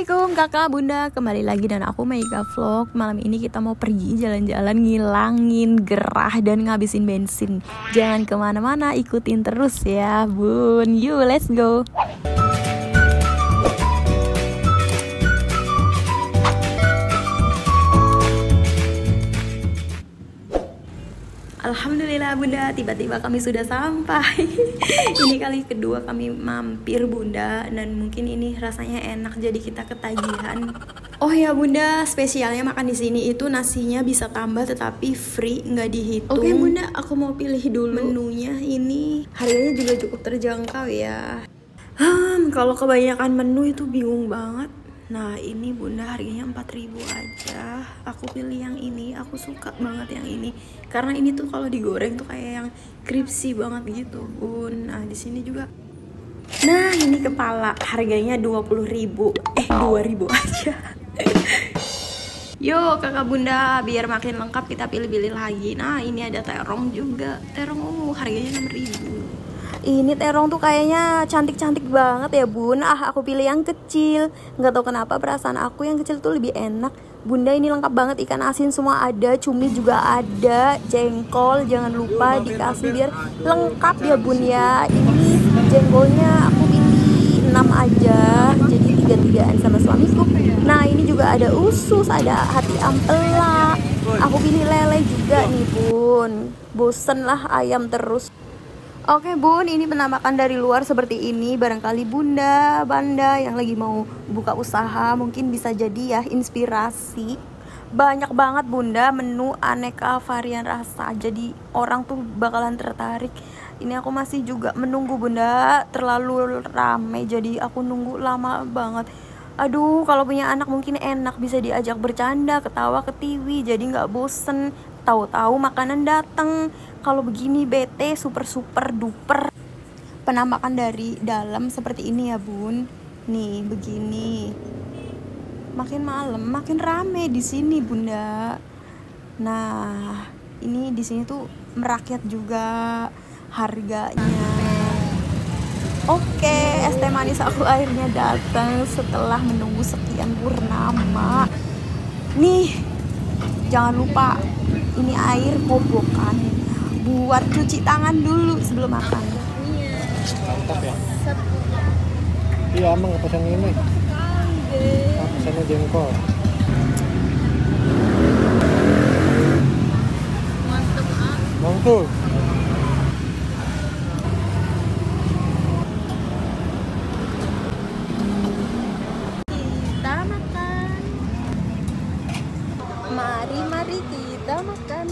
Assalamualaikum kakak bunda. Kembali lagi dan aku Mega Vlog. Malam ini kita mau pergi jalan-jalan Ngilangin gerah dan ngabisin bensin. Jangan ke mana-mana ikutin terus ya bun. Yuk let's go Alhamdulillah bunda, tiba-tiba kami sudah sampai. Ini kali kedua kami mampir bunda. Dan mungkin ini rasanya enak jadi kita ketagihan. Oh ya bunda, spesialnya makan di sini itu nasinya bisa tambah tetapi free, nggak dihitung. Oke bunda, aku mau pilih dulu. Menunya ini Harganya juga cukup terjangkau ya. Hmm, kalau kebanyakan menu itu bingung banget Nah ini bunda harganya 4000 aja. Aku pilih yang ini. Aku suka banget yang ini. Karena ini tuh kalau digoreng tuh kayak yang crispy banget gitu bun. Nah di sini juga. Nah ini kepala. Harganya 20000 Eh 2000 aja. Yuk kakak bunda biar makin lengkap kita pilih-pilih lagi. Nah ini ada terong juga. Terong ungu harganya 6000 ini terong tuh kayaknya cantik-cantik banget ya bun. Ah aku pilih yang kecil. Nggak tahu kenapa perasaan aku yang kecil tuh lebih enak. Bunda ini lengkap banget ikan asin semua ada cumi juga ada jengkol jangan lupa dikasih biar lengkap ya bun ya. Ini jengkolnya aku pilih 6 aja jadi tiga-tigaan sama suamiku. Nah ini juga ada usus ada hati ampela. Aku pilih lele juga nih bun. Bosen lah ayam terus Oke bun, ini penampakan dari luar seperti ini Barangkali bunda, banda yang lagi mau buka usaha Mungkin bisa jadi ya inspirasi. Banyak banget bunda menu aneka varian rasa. Jadi orang tuh bakalan tertarik. Ini aku masih juga menunggu bunda. Terlalu rame jadi aku nunggu lama banget. Aduh kalau punya anak mungkin enak bisa diajak bercanda, ketawa, ketiwi Jadi nggak bosen Tahu-tahu makanan dateng. Kalau begini bete super super duper. Penampakan dari dalam seperti ini ya bun. Nih begini. Makin malam makin rame di sini bunda. Nah ini di sini tuh merakyat juga harganya. Oke es teh manis aku akhirnya datang setelah menunggu sekian purnama. Nih jangan lupa ini air kobokan. Buat cuci tangan dulu sebelum makan. Mantap ya. Iya emang pesan ini? Pesannya jengkol? Mantep ah mantap mari mari kita makan